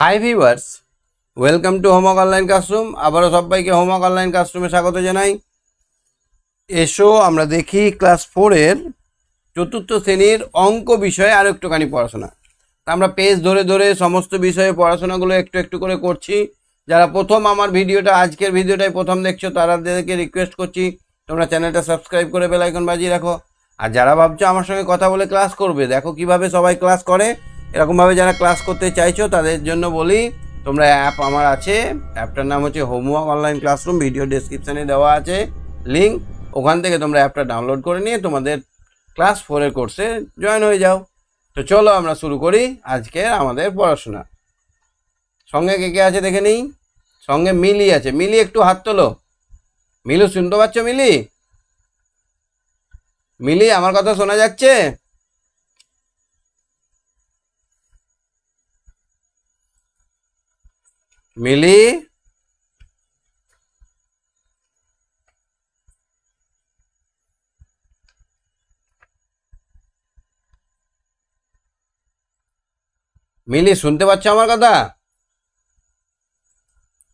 Hi viewers welcome to homework online classroom আবারও সবাইকে homework online ক্লাসরুমে স্বাগত জানাই। এসো আমরা দেখি ক্লাস ফোরের চতুর্থ শ্রেণির অঙ্ক বিষয়ে আরও একটুখানি পড়াশোনা। আমরা পেজ ধরে ধরে সমস্ত বিষয়ে পড়াশোনাগুলো একটু একটু করে করছি। যারা প্রথম আমার ভিডিওটা, আজকের ভিডিওটাই প্রথম দেখছ, তাদেরকে রিকোয়েস্ট করছি, তোমরা চ্যানেলটা সাবস্ক্রাইব করে বেল আইকন বাজিয়ে রাখো। আর যারা ভাবছ আমার সঙ্গে কথা বলে ক্লাস করবে, দেখো কীভাবে সবাই ক্লাস করে। এরকমভাবে যারা ক্লাস করতে চাইছো, তাদের জন্য বলি, তোমরা অ্যাপ আমার আছে। অ্যাপটার নাম হচ্ছে হোমওয়ার্ক অনলাইন ক্লাসরুম ভিডিও ডেসক্রিপশানে দেওয়া আছে। লিঙ্ক ওখান থেকে তোমরা অ্যাপটা ডাউনলোড করে নিয়ে তোমাদের ক্লাস ফোরের কোর্সে জয়েন হয়ে যাও। তো চলো আমরা শুরু করি আজকে আমাদের পড়াশোনা। সঙ্গে কে কে আছে দেখে নিই? সঙ্গে মিলি আছে। মিলি, একটু হাত তোলো। মিলু, শুনতে পাচ্ছ মিলি? মিলি, আমার কথা শোনা যাচ্ছে? মিলি মিলি শুনতে পাচ্ছ আমার কথা?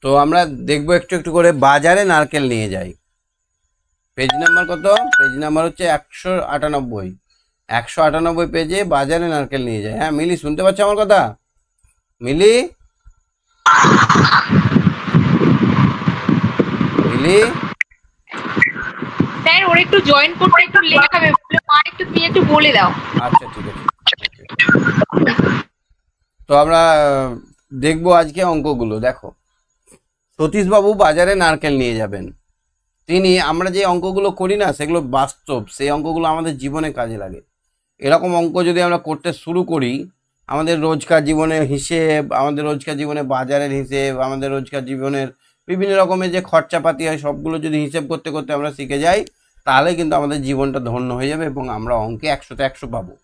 তো আমরা দেখব একটু একটু করে বাজারে নারকেল নিয়ে যাই। পেজ নাম্বার কত? পেজ নাম্বার হচ্ছে একশো আটানব্বই। একশো আটানব্বই পেজে বাজারে নারকেল নিয়ে যায় হ্যাঁ মিলি, শুনতে পাচ্ছ আমার কথা? মিলি? মিলি স্যার ওর একটু জয়েন করতে একটু লেট হবে। মা একটু তুমি একটু বলে দাও। আচ্ছা ঠিক আছে। তো আমরা দেখব আজকে অঙ্কগুলো। দেখো সতীশবাবু বাজারে নারকেল নিয়ে যাবেন। তিনি আমরা যে অঙ্কগুলো করি না সেগুলো বাস্তব। সেই অঙ্কগুলো আমাদের জীবনে কাজে লাগে। এরকম অঙ্ক যদি আমরা করতে শুরু করি আমাদের রোজকার জীবনের হিসেব, আমাদের রোজকার জীবনে বাজারের হিসেব, আমাদের রোজকার জীবনের বিভিন্ন রকমের যে খরচাপাতি হয়, সবগুলো যদি হিসেব করতে করতে আমরা শিখে যাই, তাহলে কিন্তু আমাদের জীবনটা ধন্য হয়ে যাবে এবং আমরা অঙ্কে একশোতে একশো পাবো।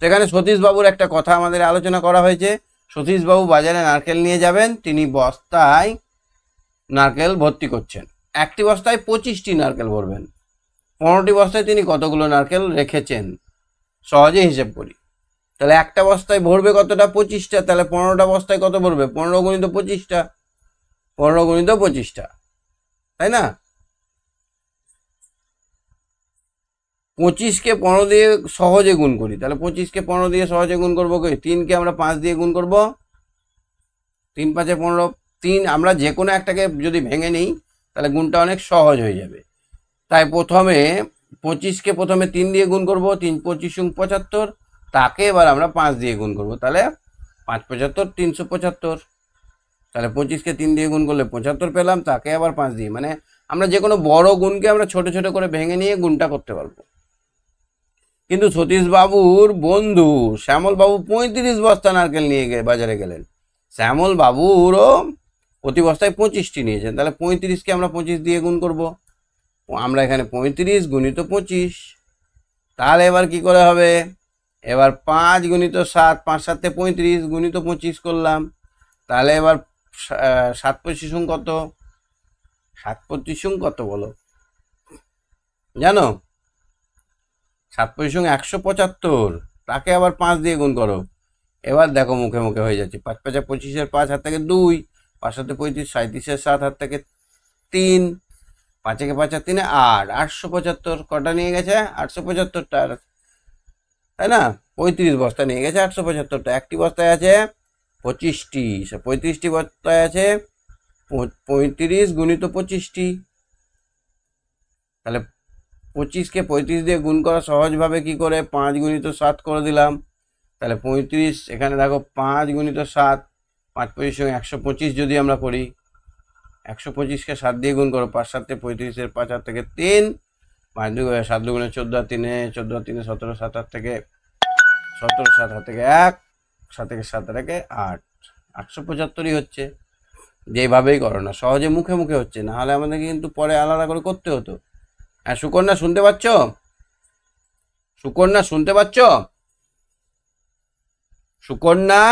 সেখানে সতীশবাবুর একটা কথা আমাদের আলোচনা করা হয়েছে। সতীশবাবু বাজারে নারকেল নিয়ে যাবেন, তিনি বস্তায় নারকেল ভর্তি করছেন। একটি বস্তায় পঁচিশটি নারকেল ভরবেন। পনেরোটি বস্তায় তিনি কতগুলো নারকেল রেখেছেন? সহজে হিসেব করি। তাহলে একটা বস্তায় ভরবে কতটা? পঁচিশটা। তাহলে পনেরোটা বস্তায় কত ভরবে? পনেরো গুণিত পঁচিশটা। পনেরো গুণিত পঁচিশটা। তাই না? পঁচিশকে পনেরো দিয়ে সহজে গুণ করি। তাহলে পঁচিশকে পনেরো দিয়ে সহজে গুণ করব কি? তিনকে আমরা পাঁচ দিয়ে গুণ করব। তিন পাঁচে পনেরো। তিন আমরা যে কোনো একটাকে যদি ভেঙে নিই, তাহলে গুণটা অনেক সহজ হয়ে যাবে। তাই প্রথমে পঁচিশকে প্রথমে তিন দিয়ে গুণ করব। তিন পঁচিশ পঁচাত্তর। তাকে এবার আমরা পাঁচ দিয়ে গুণ করব। তাহলে পাঁচ পঁচাত্তর, তিনশো পঁচাত্তর। তাহলে পঁচিশকে তিন দিয়ে গুণ করলে পঁচাত্তর পেলাম, তাকে আবার পাঁচ দিয়ে। মানে আমরা যে কোনো বড় গুণকে আমরা ছোট ছোট করে ভেঙে নিয়ে গুণটা করতে পারব। কিন্তু সতীশবাবুর বন্ধু শ্যামলবাবু পঁয়ত্রিশ বস্তা নারকেল নিয়ে বাজারে গেলেন। শ্যামল বাবুরও প্রতি বস্তায় পঁচিশটি নিয়েছেন। তাহলে পঁয়ত্রিশকে আমরা পঁচিশ দিয়ে গুণ করব। আমরা এখানে পঁয়ত্রিশ গুণিত পঁচিশ। তাহলে এবার কি করে হবে? এবার পাঁচ গুণিত সাত, পাঁচ সাতে পঁয়ত্রিশ, গুণিত পঁচিশ করলাম। তাহলে এবার সাত পঁচিশুং কত? সাত পঁচিশুং কত বলো? জানো? সাত পঁচিশুং একশো পঁচাত্তর। তাকে আবার পাঁচ দিয়ে গুণ করো। এবার দেখো মুখে মুখে হয়ে যাচ্ছে। পাঁচ পাঁচা পঁচিশের পাঁচ, হাত থেকে দুই। পাঁচ সাথে পঁয়ত্রিশ সাঁত্রিশের সাত, হাত থেকে তিন। পাঁচেকে পাঁচা তিনে আট। আটশো পঁচাত্তর। কটা নিয়ে গেছে? আটশো পঁচাত্তরটা। তাই না? পঁয়ত্রিশ বস্তা নিয়ে গেছে আটশো পঁচাত্তরটা। একটি বস্তায় আছে পঁচিশটি। সে পঁয়ত্রিশটি বস্তায় আছে পঁয়ত্রিশ গুণিত পঁচিশটি। তাহলে পঁচিশকে পঁয়ত্রিশ দিয়ে গুণ করা সহজভাবে কি করে? পাঁচ গুণিত সাত করে দিলাম। তাহলে পঁয়ত্রিশ, এখানে দেখো পাঁচ গুণিত সাত, পাঁচ পঁচিশ সঙ্গে একশো পঁচিশ যদি আমরা করি, একশো পঁচিশকে সাত দিয়ে গুণ করো, পাঁচ সাতে পঁয়ত্রিশের পাঁচ হাত থেকে তিন পাঁচ দু সাত, দুগুণে চোদ্দ, তিনে চোদ্দ তিনে সতেরো, সাত, আট থেকে সতেরো, সাত হাত থেকে এক, সাত থেকে সাত থেকে আট আটশো পঁচাত্তরই হচ্ছে। যেভাবেই করো না, সহজে মুখে মুখে হচ্ছে না হলে আমাদেরকে কিন্তু পরে আলাদা করে করতে হতো। হ্যাঁ সুকন্যা শুনতে পাচ্ছ? সুকন্যা শুনতে পাচ্ছ? সুকন্যা?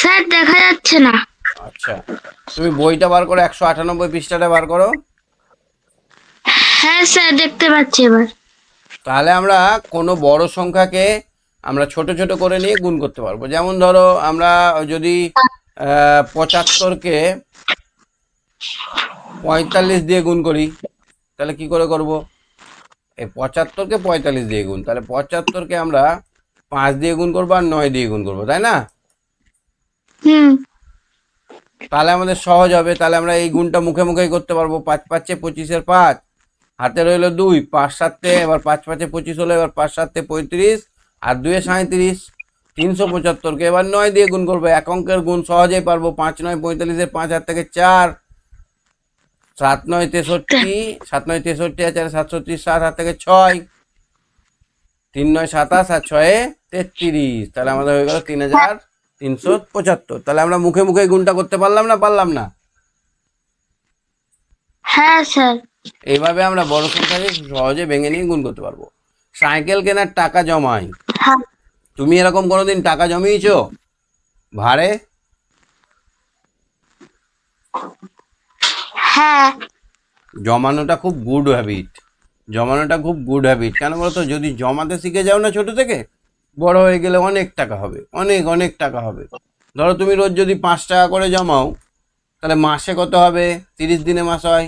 স্যার, দেখা যাচ্ছে না। আচ্ছা। তুমি বইটা বার করো একশো আটানব্বই পৃষ্ঠাটা বার করো। হ্যাঁ স্যার দেখতে পাচ্ছি এবার। তাহলে আমরা কোনো বড় সংখ্যাকে আমরা ছোট ছোট করে নিয়ে গুণ করতে পারব। যেমন ধরো আমরা যদি পঁচাত্তরকে পঁয়তাল্লিশ দিয়ে গুণ করি তাহলে কি করে করব? এই পঁচাত্তরকে পঁয়তাল্লিশ দিয়ে গুণ তাহলে পঁচাত্তরকে আমরা পাঁচ দিয়ে গুণ করব আর নয় দিয়ে গুণ করব তাই না? হুম। তাহলে আমাদের সহজ হবে, তাহলে আমরা এই গুণটা মুখে মুখেই করতে পারব। পাঁচ পাঁচে পঁচিশের পাঁচ, হাতে রইল দুই, পাঁচ সাতে, এবার পাঁচ পাঁচে পঁচিশ হলো, এবার পাঁচ সাতে পঁয়ত্রিশ, আর দুয়ে সাঁত্রিশ তিনশো পঁচাত্তরকে এবার নয় দিয়ে গুণ করব। এক অঙ্কের গুণ সহজেই পারব, পাঁচ নয় পঁয়তাল্লিশের পাঁচ হাত থেকে চার, সাত নয় তেষট্টি, সাত নয় তেষট্টি আর চার, সাতষট্টি, সাত হাত থেকে ছয়, তিন নয় সাতাশ আর ছয়ে তেত্রিশ, তাহলে আমাদের হয়ে গেল তিন হাজার তিনশো পঁচাত্তর। তাহলে আমরা মুখে মুখে গুণটা করতে পারলাম না? পারলাম না? হ্যাঁ স্যার। এইভাবে আমরা বড় সংখ্যাকে সহজে ভেঙে নিয়ে গুণ করতে পারব। সাইকেল কেনার টাকা জমাই। হ্যাঁ। তুমি এরকম কোনোদিন টাকা জমিয়েছো? ভাড়ে? হ্যাঁ। জমানোটা খুব গুড হ্যাবিট জমানোটা খুব গুড হ্যাবিট কেন বলতো? যদি জমাতে শিখে যাও না ছোট থেকে বড় হয়ে গেলে অনেক টাকা হবে অনেক অনেক টাকা হবে। ধরো তুমি রোজ যদি পাঁচ টাকা করে জমাও তাহলে মাসে কত হবে? তিরিশ দিনে মাস হয়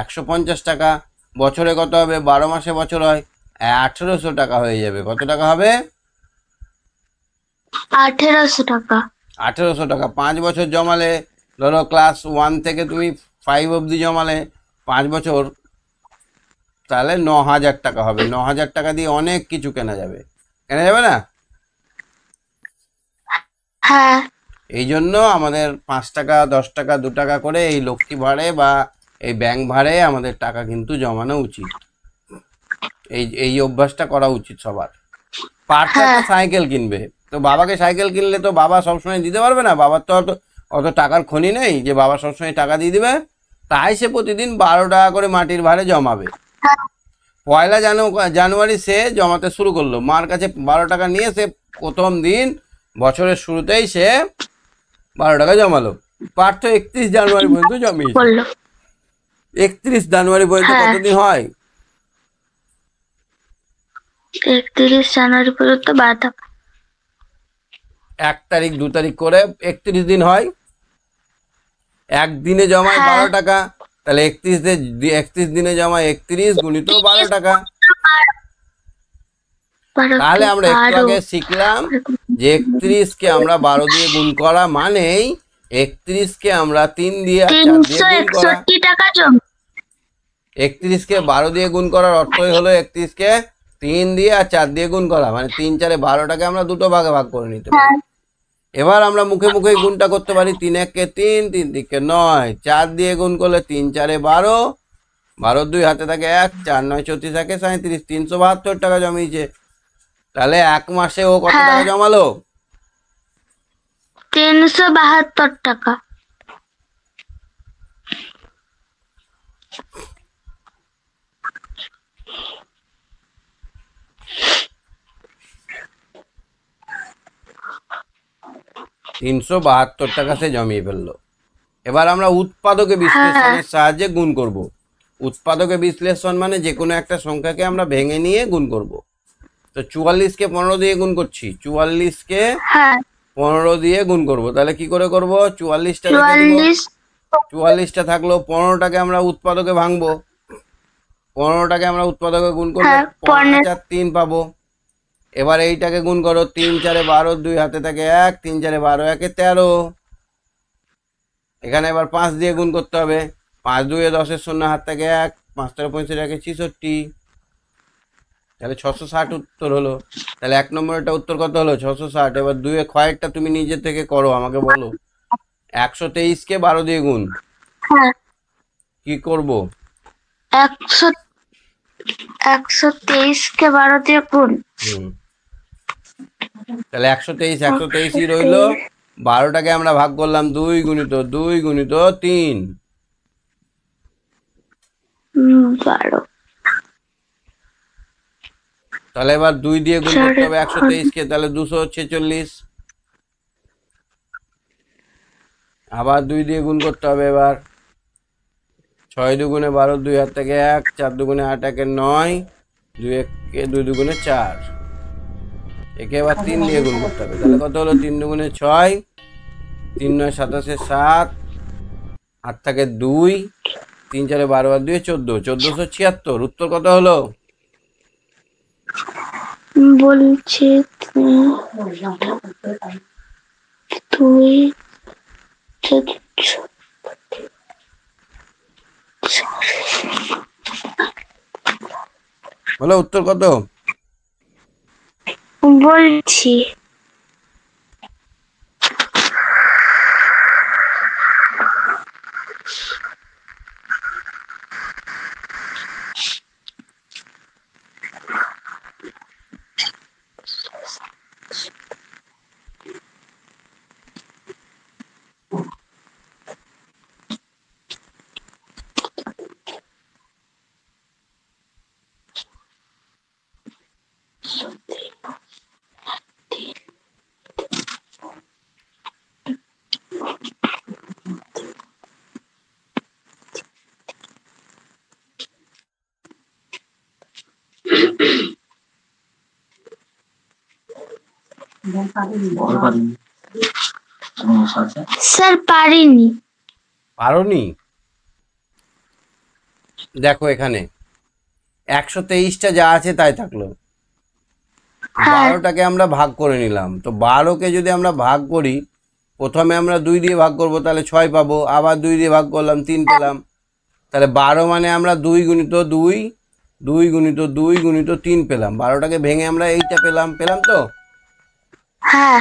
একশো পঞ্চাশ টাকা। বছরে কত হবে? বারো মাসে বছর হয় আঠেরোশো টাকা হয়ে যাবে। কত টাকা হবে? আঠেরোশো টাকা। আঠেরোশো টাকা। পাঁচ বছর জমালে ধরো ক্লাস ওয়ান থেকে তুমি ফাইভ অবধি জমালে পাঁচ বছর তাহলে ন হাজার টাকা হবে। ন হাজার টাকা দিয়ে অনেক কিছু কেনা যাবে। কেনা যাবে না? হ্যাঁ। এই জন্য আমাদের পাঁচ টাকা দশ টাকা দু টাকা করে এই লক্ষ্মী ভাড়ে বা এই ব্যাংক ভাড়ে আমাদের টাকা কিন্তু জমানো উচিত। এই এই অভ্যাসটা করা উচিত সবার। পার্থ একটা সাইকেল কিনবে। তো বাবাকে সাইকেল কিনলে তো বাবা সবসময় দিতে পারবে না? বাবার তো অত অত টাকার খনি নেই যে বাবা সবসময় টাকা দিয়ে দিবে। তাই সে প্রতিদিন বারো টাকা করে মাটির ভাড়ে জমাবে। পয়লা জানু- জানুয়ারি সে জমাতে শুরু করল। মার কাছে বারো টাকা নিয়ে সে প্রথম দিন বছরের শুরুতেই সে বারো টাকা জমালো। পার্থ একত্রিশ জানুয়ারি পর্যন্ত জমিয়েছে। একত্রিশ জানুয়ারি পর্যন্ত হ্যাঁ। কতদিন হয়? একত্রিশ জানুয়ারি পর্যন্ত বারো টাকা এক তারিখ দু তারিখ করে একত্রিশ দিন হয়। একদিনে জমায় হ্যাঁ। বারো টাকা। তাহলে একত্রিশ একত্রিশ দিনে জমা একত্রিশ গুণিত বারো টাকা। তাহলে আমরা একটু আগে শিখলাম যে একত্রিশকে আমরা বারো দিয়ে গুণ করা মানেই একত্রিশকে আমরা তিন দিয়ে আর চার দিয়ে গুণ করা। একত্রিশকে বারো দিয়ে গুণ করার অর্থই হলো একত্রিশকে তিন দিয়ে আর চার দিয়ে গুণ করা। মানে তিন চারে বারোটাকে আমরা দুটো ভাগে ভাগ করে নিতে পারি। হ্যাঁ। এবার আমরা মুখে মুখে গুণটা করতে পারি। তিন এককে তিন তিন দিকে নয়। চার দিয়ে গুণ করলে তিন চারে বারো। বারো দুই হাতে থাকে এক চার নয় চৌত্রিশ থাকে সাঁত্রিশ তিনশো বাহাত্তর টাকা জমিয়েছে। তাহলে এক মাসে ও কত টাকা হ্যাঁ। জমালো? তিনশো বাহাত্তর টাকা। তিনশো বাহাত্তর টাকা সে জমিয়ে ফেলল। এবার আমরা উৎপাদকে বিশ্লেষণের সাহায্যে গুণ করব। উৎপাদকে বিশ্লেষণ মানে যে কোনো একটা সংখ্যাকে আমরা ভেঙে নিয়ে গুণ করব। তো চুয়াল্লিশকে পনেরো দিয়ে গুণ করছি। চুয়াল্লিশকে হ্যাঁ। পনেরো দিয়ে গুণ করব। তাহলে কি করে করব? চুয়াল্লিশটা চুয়াল্লিশটা থাকল পনেরোটাকে আমরা উৎপাদকে ভাঙবো। পনেরোটাকে আমরা উৎপাদকে গুণ করলে হ্যাঁ, পনেরো। চার তিন পাবো। এবার এইটাকে গুণ করো তিন চারে বারো দুই হাতে থাকে এক তিন চারে বারো একে তেরো। এখানে এবার পাঁচ দিয়ে গুণ করতে হবে। পাঁচ দুয়ে দশের শূন্য হাত থেকে এক পাঁচ তেরো পঁয়ষট্টি একে ছেষট্টি। তাহলে ছশো ষাট উত্তর হলো। তাহলে এক নম্বরটা উত্তর কত হলো? ছশো ষাট। এবার দুয়ে ক্ষয়েরটা তুমি নিজে থেকে করো আমাকে বলো। একশো তেইশকে বারো দিয়ে গুণ। হ্যাঁ। কি করব? একশো একশো তেইশকে বারো দিয়ে গুণ। হুম। তাহলে একশো তেইশ একশো তেইশই রইল। বারোটাকে আমরা ভাগ করলাম দুই গুণিত দুই গুণিত তিন। তাহলে এবার দুই দিয়ে গুণ করতে হবে একশো। তেইশকে তাহলে দুশো ছেচল্লিশ। আবার দুই দিয়ে গুণ করতে হবে এবার। ছয় দুগুণে বারো দুই হাত থেকে এক চার দুগুণে আট একে নয় দুই একে দুই দুগুণে চার। একে এবার তিন দিয়ে গুণ করতে হবে। তাহলে কত হলো? তিন দুগুণে ছয় তিন নয় সাতাশে সাত আট থাকে দুই তিন চারে বারো আর দুই চোদ্দ চোদ্দশো ছিয়াত্তর। উত্তর কত হলো? বলছে দুই উত্তর কত? বলছি। স্যার পারিনি। পারোনি? দেখো এখানে। একশো তেইশটা যা আছে তাই থাকল। হ্যাঁ। বারোটাকে আমরা ভাগ করে নিলাম। তো বারোকে যদি আমরা ভাগ করি প্রথমে আমরা দুই দিয়ে ভাগ করব তাহলে ছয় পাবো। আবার দুই দিয়ে ভাগ করলাম তিন পেলাম। তাহলে বারো মানে আমরা দুই গুণিত দুই দুই গুণিত দুই গুণিত তিন পেলাম। বারোটাকে ভেঙে আমরা এইটা পেলাম। পেলাম তো? হ্যাঁ।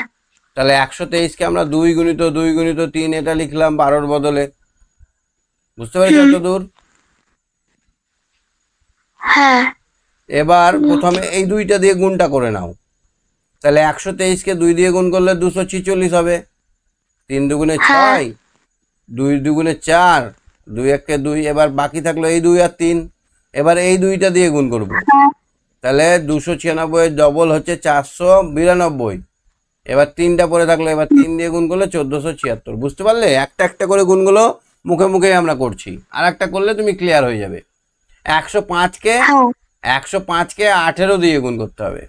তাহলে একশো তেইশকে আমরা দুই গুণিত দুই গুণিত তিন এটা লিখলাম বারোর বদলে। বুঝতে পেরেছ কত দূর হ্যাঁ। এবার প্রথমে এই দুইটা দিয়ে গুণটা করে নাও। তাহলে একশো তেইশকে দুই দিয়ে গুণ করলে দুশো ছিচল্লিশ হবে। তিন দুগুণে ছয় দুই দুগুণে চার দুই এককে দুই এবার বাকি থাকল এই দুই আর তিন। এবার এই দুইটা দিয়ে গুণ করব। তাহলে দুশো ছিয়ানব্বই ডবল হচ্ছে চারশো বিরানব্বই। এবার তিনটা পরে থাকল এবার তিন দিয়ে গুণ করলে চোদ্দোশো ছিয়াত্তর। বুঝতে পারলে? একটা একটা করে গুণগুলো মুখে মুখে আমরা করছি। আর একটা করলে তুমি ক্লিয়ার হয়ে যাবে। একশো পাঁচকে হ্যাঁ। একশো পাঁচকে আঠেরো দিয়ে গুণ করতে হবে।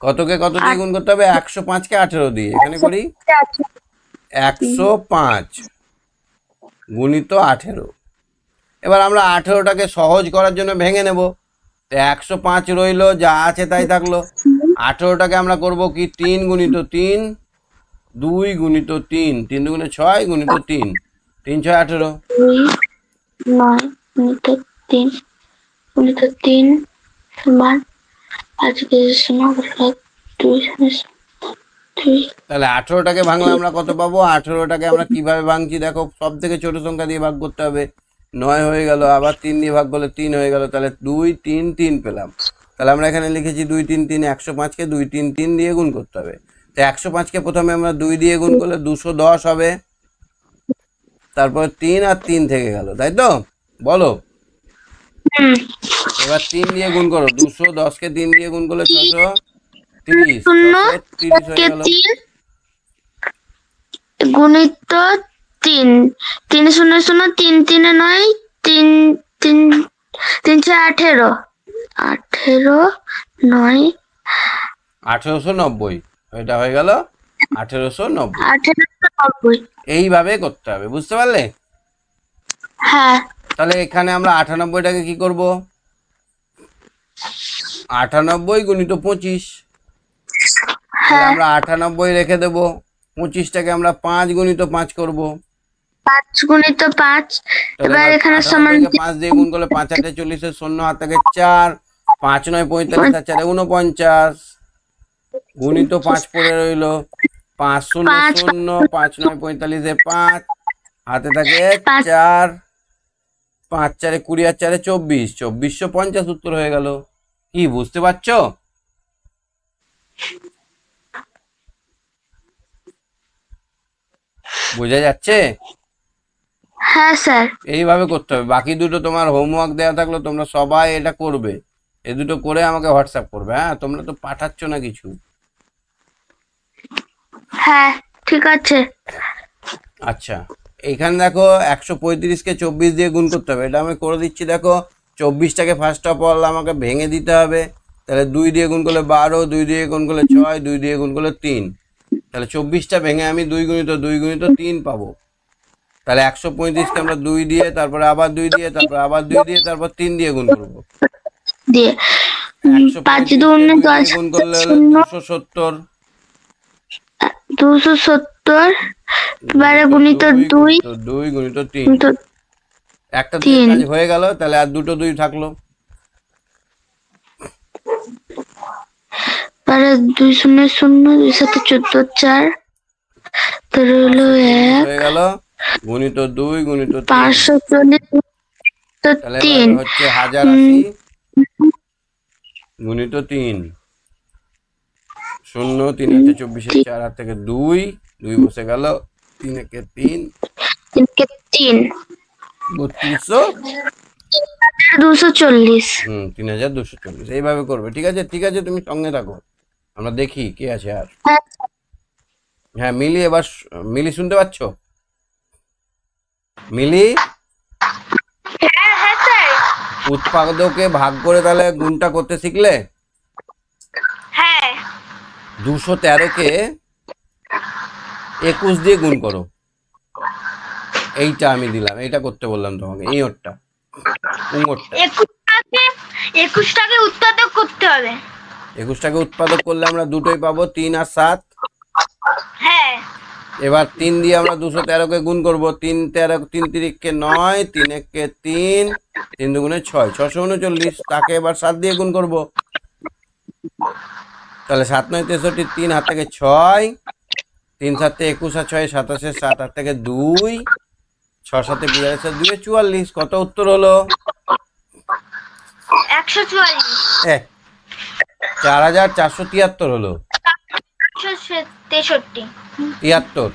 কতকে কত দিয়ে গুণ করতে হবে? একশো পাঁচকে আঠেরো দিয়ে। এখানে করি? একশো পাঁচ গুণিত আঠেরো। এবার আমরা আঠেরোটাকে সহজ করার জন্য ভেঙে নেব। তো একশো পাঁচ রইল যা আছে তাই থাকল। আঠেরোটাকে আমরা করব কি? তিন গুণিত তিন দুই গুণিত তিন। তিন দুগুণে ছয় গুণিত তিন। তিন ছয় আঠেরো। নয় গুণিত তিন। গুণিত সমান তাহলে আঠেরোটাকে ভাঙলে আমরা কত পাবো? আঠেরোটাকে আমরা কীভাবে ভাঙছি? দেখো সব থেকে ছোট সংখ্যা দিয়ে ভাগ করতে হবে। নয় হয়ে গেল আবার তিন দিয়ে ভাগ করলে তিন হয়ে গেল। তাহলে দুই তিন তিন পেলাম। তাহলে আমরা এখানে লিখেছি দুই তিন তিন একশো পাঁচকে দুই তিন তিন দিয়ে গুণ করতে হবে। তো একশো পাঁচকে প্রথমে আমরা দুই দিয়ে গুণ করলে দুশো দশ হবে। তারপর তিন আর তিন থেকে গেল তাই তো? বলো। এবার তিন দিয়ে গুণ করো দুশো দশকে তিন দিয়ে গুণ করলে ছশো তিরিশ তিরিশ হয়ে গেল। গুণিত তিন। তিন শূন্য শূন্য তিন তিনে নয় তিন তিন তিনশো আঠেরো। আঠেরো নয় আঠেরোশো নব্বই। এটা হয়ে গেল আঠেরোশো নব্বই। আঠেরোশো নব্বই। এইভাবে করতে হবে বুঝতে পারলে? হ্যাঁ। তাহলে এখানে আমরা আটানব্বইটাকে কি করব? আটানব্বই গুণিত পঁচিশ। হ্যাঁ। আমরা আটানব্বই রেখে দেব। পঁচিশটাকে আমরা পাঁচ গুণিত পাঁচ করব। পাঁচ গুণিত পাঁচ এবার এবার এখানে সমান পাঁচ দিয়ে গুণ করলে পাঁচ আটে চল্লিশের শূন্য হাত থেকে চার। পাঁচ নয় পঁয়তাল্লিশ আর চারে উনপঞ্চাশ গুণিত পাঁচ পড়ে রইল পাঁচ শূন্য শূন্য পাঁচ নয় পঁয়তাল্লিশে পাঁচ হাতে থাকে। চার পাঁচ চারে কুড়ি আর চারে চব্বিশ চব্বিশশো পঞ্চাশ উত্তর হয়ে গেল। কি বুঝতে পারছ? বোঝা যাচ্ছে? হ্যাঁ স্যার। এইভাবে করতে হবে। বাকি দুটো তোমার হোমওয়ার্ক দেওয়া থাকল তোমরা সবাই এটা করবে। এ দুটো করে আমাকে হোয়াটসঅ্যাপ করবে হ্যাঁ? তোমরা তো পাঠাচ্ছ না কিছু। হ্যাঁ ঠিক আছে। আচ্ছা এইখানে দেখো একশো পঁয়ত্রিশকে চব্বিশ দিয়ে গুণ করতে হবে। এটা আমি করে দিচ্ছি দেখো চব্বিশটাকে ফার্স্ট অফ অল আমাকে ভেঙে দিতে হবে। তাহলে দুই দিয়ে গুণ করলে বারো দুই দিয়ে গুণ করলে ছয় দুই দিয়ে গুণ করলে তিন। তাহলে চব্বিশটা ভেঙে আমি দুই গুণিত দুই গুণিত তিন পাবো। তাহলে একশো পঁয়ত্রিশকে আমরা দুই দিয়ে তারপরে আবার দুই দিয়ে তারপর আবার দুই দিয়ে তারপর তিন দিয়ে গুণ করব। দিয়ে পাঁচ দুগুণে দশ শূন্য। সত্তর। দুশো সত্তর এবারে গুণিত দুই দুই। গুণিত তিন। একটা তিন। হয়ে গেল তাহলে আর দুটো দুই থাকল। দুই শূন্য শূন্য দুই সাথে চোদ্দ চার। তোর হলো এক। হয়ে গেল গুণিত দুই গুণিত পাঁচশো চল্লিশ তিন। হচ্ছে হাজার আশি। গুণিত তিন। শূন্য তিন হাতে চব্বিশে চার হাত থেকে দুই। দুই বসে গেল তিন একে তিন। তিন বত্রিশশো। দুশো চল্লিশ। হুম তিন হাজার দুশো চল্লিশ। এইভাবে করবে। ঠিক আছে ঠিক আছে তুমি সঙ্গে থাকো। আমরা দেখি কে আছে আর। হ্যাঁ মিলি এবার মিলি শুনতে পাচ্ছ? মিলি? উৎপাদকে ভাগ করে তাহলে গুণটা করতে শিখলে? হ্যাঁ। দুশো তেরোকে একুশ দিয়ে গুণ করো। এইটা আমি দিলাম এইটা করতে বললাম তোমাকে এই ওরটা উমরটা একুশটাকে উৎপাদক করতে হবে। একুশটাকে উৎপাদক করলে আমরা দুটোই পাবো তিন আর সাত। হ্যাঁ। এবার তিন দিয়ে আমরা দুশো তেরোকে গুণ করব। তিন তেরো তিন তিরিককে নয় তিন এককে তিন তিন দুগুণে ছয় ছশো উনচল্লিশ। তাকে এবার সাত দিয়ে গুণ করব। তাহলে সাত নয় তেষট্টি তিন হাত থেকে ছয় তিন সাতে একুশ আর ছয় সাতাশে সাত হাত থেকে দুই ছ সাতে বিয়াল্লিশ আর দুয়ে চুয়াল্লিশ। কত উত্তর হলো? একশো চুয়াল্লিশ। চার হাজার চারশো তিয়াত্তর হলো। একশো তেষট্টি। তিয়াত্তর।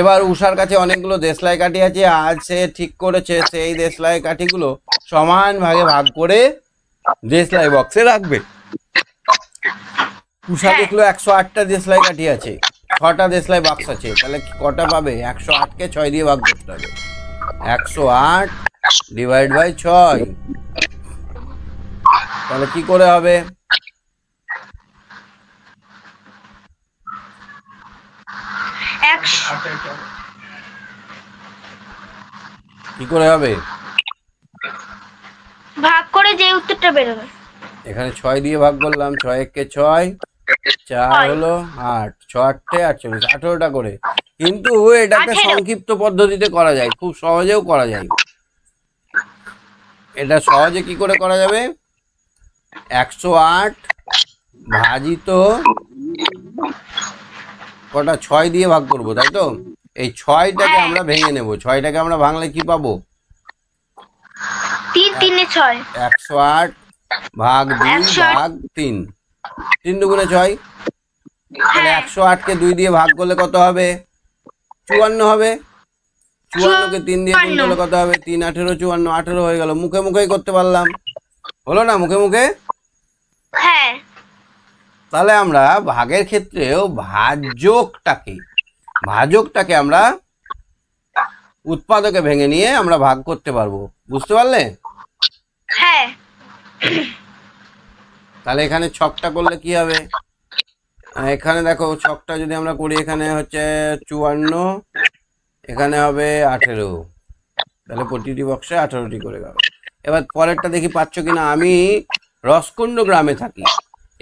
এবার উষার কাছে অনেকগুলো দেশলাই কাঠি আছে আজ সে ঠিক করেছে সেই দেশলাই কাঠিগুলো সমান ভাগে ভাগ করে দেশলাই বক্সে রাখবে। উষা হ্যাঁ। দেখল একশো আটটা দেশলাই কাঠি আছে ছটা দেশলাই বাক্স আছে তাহলে কটা পাবে? একশো আটকে ছয় দিয়ে ভাগ করতে হবে। একশো আট ডিভাইড বাই ছয়। তাহলে কি করে হবে একশো কি করে হবে? ভাগ করে যে উত্তরটা বেরোবে। এখানে ছয় দিয়ে ভাগ করলাম ছয় একে ছয় চার। হলো আট ছ আটটে আটচল্লিশ আঠেরোটা করে। কিন্তু এটাকে। সংক্ষিপ্ত পদ্ধতিতে করা যায় খুব সহজেও করা যায়। এটা সহজে কি করে করা যাবে? একশো আট ভাজিত কটা? ছয় দিয়ে ভাগ করব তাই তো? এই ছয়টাকে হ্যাঁ। আমরা ভেঙে নেব। ছয়টাকে আমরা ভাঙলে কি পাবো? তিন তিনে ছয়। একশো আট ভাগ দুই ভাগ তিন। তিন দুগুণে ছয়? তাহলে হ্যাঁ। একশো আটকে দুই দিয়ে ভাগ করলে কত হবে? চুয়ান্ন হবে। চুয়ান্নকে তিন দিয়ে গুণ করলে কত হবে? তিন আঠেরো চুয়ান্ন আঠেরো হয়ে গেল। মুখে মুখেই করতে পারলাম। হলো না মুখে মুখে? হ্যাঁ। তাহলে আমরা ভাগের ক্ষেত্রেও ভাজকটাকে ভাজকটাকে আমরা উৎপাদকে ভেঙে নিয়ে আমরা ভাগ করতে পারব। বুঝতে পারলে? হ্যাঁ। তাহলে এখানে ছকটা করলে কি হবে? এখানে দেখো ছকটা যদি আমরা করি এখানে হচ্ছে চুয়ান্ন এখানে হবে আঠেরো। তাহলে প্রতিটি বক্সে আঠেরোটি করে গেল। এবার পরেরটা দেখি পাচ্ছ কিনা? আমি রসকুণ্ড গ্রামে থাকি।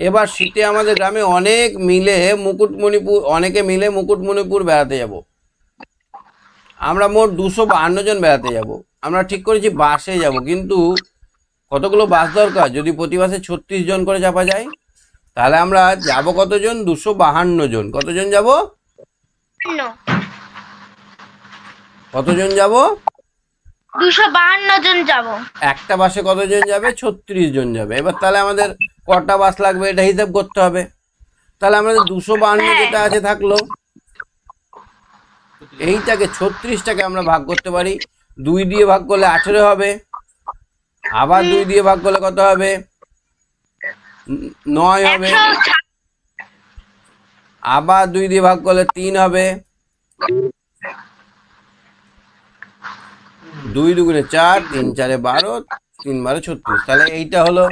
এবার শীতে আমাদের গ্রামে অনেক মিলে মুকুটমণিপুর অনেকে মিলে মুকুটমণিপুর বেড়াতে যাব। আমরা মোট দুশো বাহান্ন জন বেড়াতে যাব। আমরা ঠিক করেছি বাসে যাব কিন্তু কতগুলো বাস দরকার? যদি প্রতি বাসে ছত্রিশ জন করে চাপা যায় তাহলে আমরা যাব কতজন? দুশো বাহান্ন জন। কতজন যাব? কতজন যাব? দুশো বাহান্ন জন যাব। একটা বাসে কতজন যাবে? ছত্রিশ জন যাবে। এবার তাহলে আমাদের কটা বাস লাগবে এটা হিসাব করতে হবে। তাহলে আমাদের দুশো বাহান্ন হ্যাঁ। যেটা আছে থাকল এইটাকে ছত্রিশটাকে আমরা ভাগ করতে পারি। দুই দিয়ে ভাগ করলে আঠেরো হবে। আবার দুই দিয়ে ভাগ করলে কত হবে? নয় হবে। আবার দুই দিয়ে ভাগ করলে তিন হবে। দুই দুগুণে চার তিন চারে বারো তিন বারো ছত্রিশ। তাহলে এইটা হলো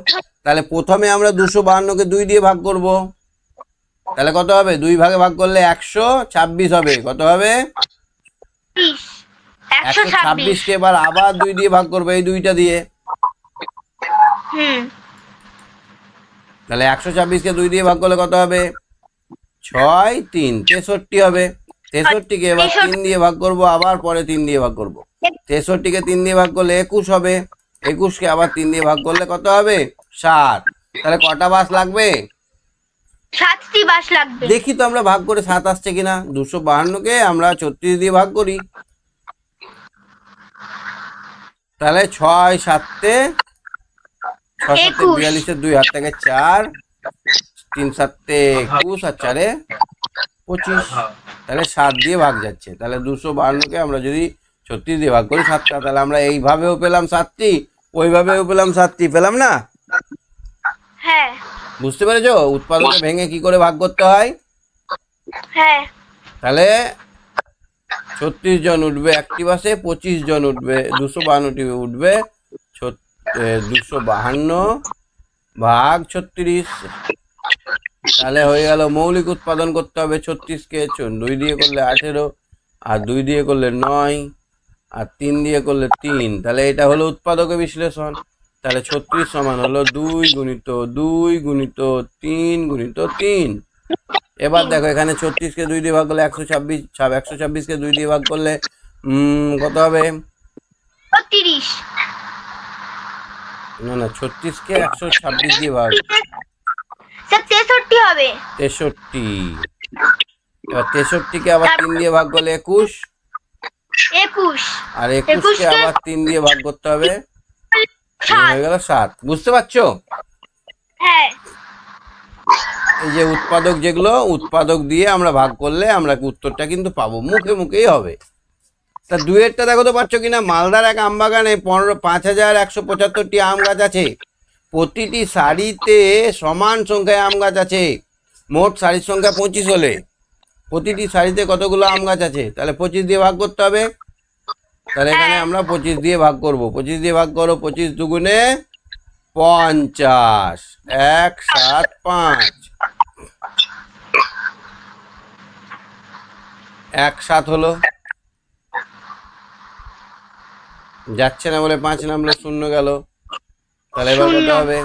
তাহলে প্রথমে আমরা দুশো বাহান্নকে দুই দিয়ে ভাগ করব। তাহলে কত হবে? দুই ভাগে ভাগ করলে একশো ছাব্বিশ হবে। কত হবে? একশো ছাব্বিশকে এবার আবার দুই দিয়ে ভাগ করব এই দুইটা দিয়ে। হুম। তাহলে একশো ছাব্বিশকে দুই দিয়ে ভাগ করলে কত হবে? ছয় তিন। তেষট্টি হবে। তেষট্টিকে এবার তিন দিয়ে ভাগ করব আবার পরে তিন দিয়ে ভাগ করব। তেষট্টিকে তিন দিয়ে ভাগ করলে একুশ হবে। একুশকে আবার তিন দিয়ে ভাগ করলে কত হবে? সাত। তাহলে কটা বাস লাগবে? সাতটি বাস লাগবে। দেখি তো আমরা ভাগ করে সাত আসছে কিনা। দুশো বাহান্নকে আমরা ছত্রিশ দিয়ে ভাগ করি। তাহলে ছয় সাতে ছয় সাতে। বিয়াল্লিশের দুই হাত থেকে চার তিন সাতে একুশ আর চারে পঁচিশ। তাহলে সাত দিয়ে ভাগ যাচ্ছে। তাহলে দুশো বাহান্নকে আমরা যদি ছত্রিশ দিয়ে ভাগ করি সাতটা তাহলে আমরা এইভাবেও পেলাম সাতটি ওইভাবেও পেলাম সাতটি পেলাম না? হ্যাঁ। বুঝতে পেরেছ? উৎপাদকে ভেঙে কি করে ভাগ করতে হয়? হ্যাঁ। তাহলে ছত্রিশ জন উঠবে একটি বাসে পঁচিশ জন উঠবে দুশো বাহান্নটি উঠবে দুশো বাহান্ন ভাগ ছত্রিশ। তাহলে হয়ে গেল মৌলিক উৎপাদন করতে হবে ছত্রিশকে দুই দিয়ে করলে আঠেরো আর দুই দিয়ে করলে নয়। আর তিন দিয়ে করলে তিন। তাহলে এটা হলো উৎপাদকের বিশ্লেষণ। তাহলে ছত্রিশ সমান হলো দুই গুণিত দুই গুণিত তিন গুণিত তিন। এবার দেখো এখানে ছত্রিশকে দুই দিয়ে ভাগ করলে একশো ছাব্বিশ একশো ছাব্বিশকে দুই দিয়ে ভাগ করলে উম, কত হবে? তিরিশ না না ছত্রিশকে একশো ছাব্বিশ দিয়ে ভাগ। তেষট্টি হবে। তেষট্টি। এবার তেষট্টিকে আবার তিন দিয়ে ভাগ করলে একুশ। একুশ। আর একুশকে আবার তিন দিয়ে ভাগ করতে হবে। হয়ে গেল সাত। বুঝতে পারছ? হ্যাঁ। এই যে উৎপাদক যেগুলো উৎপাদক দিয়ে আমরা ভাগ করলে আমরা উত্তরটা কিন্তু পাবো। মুখে মুখেই হবে। তা দুয়েরটা দেখো তো পাচ্ছ কিনা? মালদার এক আম বাগানে পনেরো পাঁচ হাজার একশো পঁচাত্তরটি আম গাছ আছে। প্রতিটি সারিতে সমান সংখ্যায় আম গাছ আছে। মোট সারির সংখ্যা পঁচিশ হলে। প্রতিটি সারিতে কতগুলো আম গাছ আছে? তাহলে পঁচিশ দিয়ে ভাগ করতে হবে। তাহলে এখানে আমরা পঁচিশ দিয়ে ভাগ করব। পঁচিশ দিয়ে ভাগ করো পঁচিশ দুগুণে পঞ্চাশ। এক সাত পাঁচ। এক সাত হলো। যাচ্ছে না বলে পাঁচ নামলো শূন্য গেল। তাহলে এবার কত হবে?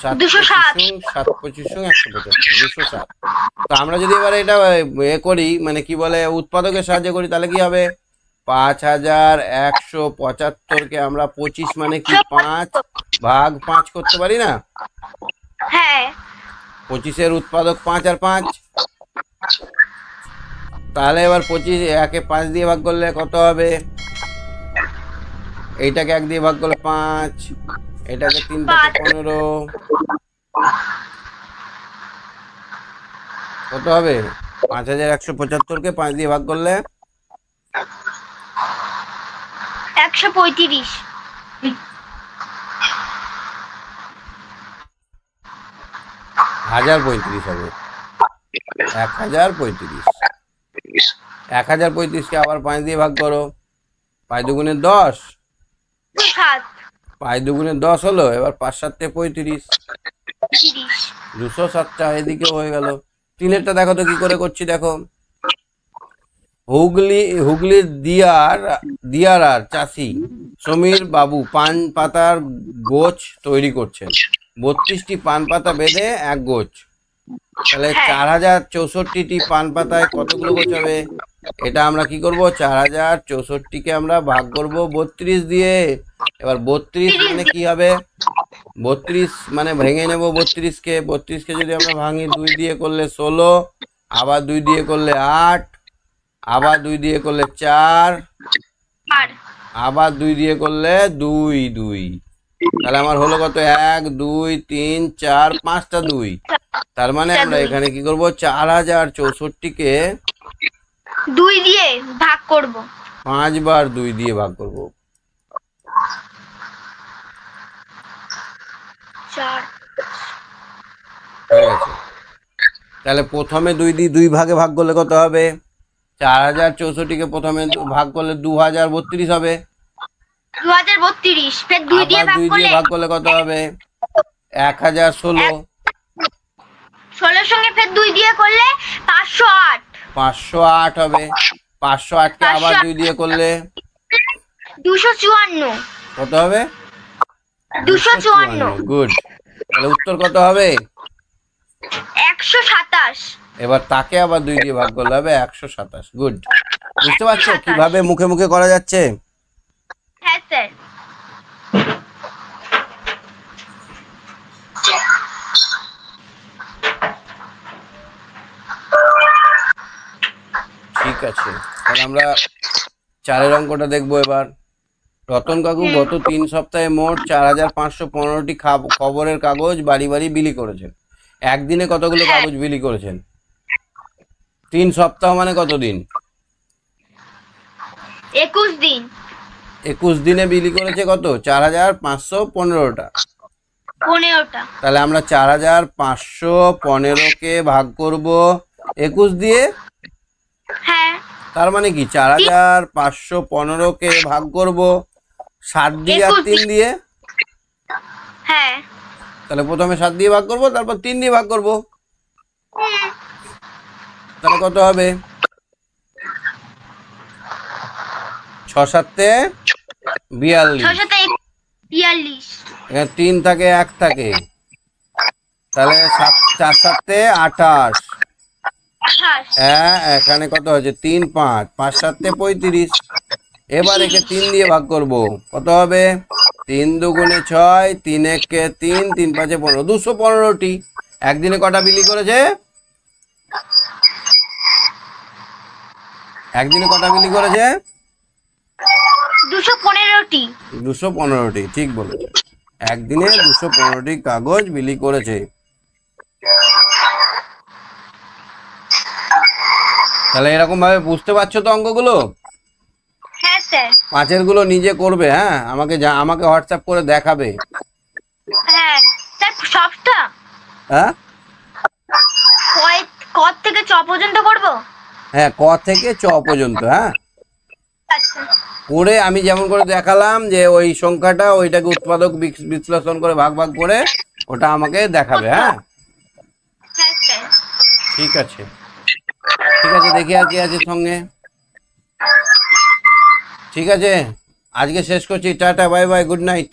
সাত দুশো সাত। পঁচিশ একশো পঁচাত্তর দুশো সাত তো আমরা যদি এবার এটা এ করি মানে কি বলে উৎপাদকের সাহায্য করি তাহলে কি হবে? পাঁচ হাজার একশো পঁচাত্তরকে আমরা পঁচিশ মানে কি পাঁচ ভাগ পাঁচ করতে পারি না? হ্যাঁ। পঁচিশের উৎপাদক পাঁচ আর পাঁচ। তাহলে এবার পঁচিশ একে পাঁচ দিয়ে ভাগ করলে কত হবে? এইটাকে এক দিয়ে ভাগ করলে পাঁচ। এটাকে তিন পাঁচে। পনেরো। কত হবে? পাঁচ হাজার একশো পঁচাত্তরকে পাঁচ দিয়ে ভাগ করলে? একশো পঁয়ত্রিশ। হাজার পঁয়ত্রিশ হবে। এক হাজার পঁয়ত্রিশ। এক হাজার পঁয়ত্রিশকে আবার পাঁচ দিয়ে ভাগ করো। পাঁচ দুগুণে দশ। পাঁচ দুগুণে দশ হলো এবার পাঁচ সাতটে পঁয়ত্রিশ। দুশো সাতটা এদিকে হয়ে গেল। তিনেরটা দেখো তো কি করে করছি দেখো। হুগলি হুগলির দিয়ার দিয়ারার চাষি সমীর বাবু পান পাতার গোছ তৈরি করছেন। বত্রিশটি পান পাতা বেঁধে এক গোছ। তাহলে হ্যাঁ। চার হাজার চৌষট্টিটি পান পাতায় কতগুলো গোছ হবে? এটা আমরা কি করব? চার হাজার চৌষট্টিকে আমরা ভাগ করব বত্রিশ দিয়ে। এবার বত্রিশ মানে কি হবে? বত্রিশ মানে ভেঙে নেব বত্রিশকে। বত্রিশকে যদি আমরা ভাঙি দুই দিয়ে করলে ষোলো আবার দুই দিয়ে করলে আট আবার দুই দিয়ে করলে চার আবার দুই দিয়ে করলে দুই দুই। তাহলে আমার হলো কত? এক দুই তিন চার পাঁচটা দুই। তার মানে আমরা এখানে কি করব? চার হাজার চৌষট্টিকে দুই দিয়ে ভাগ করব। পাঁচবার দুই দিয়ে ভাগ করব। তাহলে প্রথমে দুই দিয়ে দুই ভাগে ভাগ করলে কত হবে? চার হাজার চৌষট্টিকে প্রথমে ভাগ করলে দু হাজার বত্রিশ হবে। দু হাজার বত্রিশ। ফের দুই দিয়ে ভাগ করলে ভাগ করলে কত হবে? এক হাজার ষোলো। ষোলোর সঙ্গে ফের দুই দিয়ে করলে পাঁচশো আট। পাঁচশো আট হবে। পাঁচশো। আটকে আবার দুই দিয়ে করলে? দুশো চুয়ান্ন। কত হবে? দুশো চুয়ান্ন। গুড। তাহলে উত্তর কত হবে? একশো সাতাশ। এবার তাকে আবার দুই দিয়ে ভাগ করলে হবে একশো সাতাশ। গুড। বুঝতে পারছ কীভাবে মুখে মুখে করা যাচ্ছে? হ্যাঁ স্যার। ঠিক আছে। তাহলে আমরা চারের অঙ্কটা দেখব এবার। রতন কাকু গত তিন সপ্তাহে মোট চার হাজার পাঁচশো পনেরোটি খবরের কাগজ বাড়ি বাড়ি বিলি করেছেন। একদিনে কতগুলো কাগজ বিলি করেছেন? তিন সপ্তাহ মানে কতদিন একুশ দিন। একুশ দিনে বিলি করেছে কত? চার হাজার পাঁচশো পনেরোটা। পনেরোটা। তাহলে আমরা চার হাজার পাঁচশো পনেরোকে ভাগ করব। একুশ দিয়ে হ্যাঁ। তার মানে কি? চার হাজার পাঁচশো পনেরো কে ভাগ করব সাত দিয়ে আর তিন দিয়ে? হ্যাঁ। তাহলে প্রথমে সাত দিয়ে ভাগ করব তারপর তিন দিয়ে ভাগ করব। তাহলে কত হবে? ছ সাতে বিয়াল্লিশ। তিন থাকে এক থাকে। তাহলে সাত চার সাতে আঠাশ। এখানে কত হয়েছে? তিন পাঁচ। পাঁচ সাতে পঁয়ত্রিশ। এবার একে তিন দিয়ে ভাগ করব। কত হবে? তিন দুগুণে ছয় তিন একে তিন তিন পাঁচে পনেরো। দুশো পনেরোটি। একদিনে কটা বিলি করেছে? একদিনে কটা বিলি করেছে? দুশো পনেরোটি। দুশো পনেরোটি ঠিক বলেছে। একদিনে দুশো পনেরোটি কাগজ বিলি করেছে। তাহলে এরকম ভাবে বুঝতে পারছ তো অঙ্কগুলো? হ্যাঁ স্যার। পাঁচেরগুলো নিজে করবে হ্যাঁ? আমাকে যা আমাকে হোয়াটসঅ্যাপ করে দেখাবে। হ্যাঁ স্যার সবটা? হ্যাঁ? ক থেকে চ পর্যন্ত করব? হ্যাঁ ক থেকে চ পর্যন্ত হ্যাঁ? আচ্ছা। করে আমি যেমন করে দেখালাম যে ওই সংখ্যাটা ওইটাকে উৎপাদক বিশ্লেষণ করে ভাগ ভাগ করে ওটা আমাকে দেখাবে হ্যাঁ? হ্যাঁ ঠিক আছে। ঠিক আছে, দেখি আর কি আছে সঙ্গে। ঠিক আছে? আজকে শেষ করছি, tata, bye bye, good night.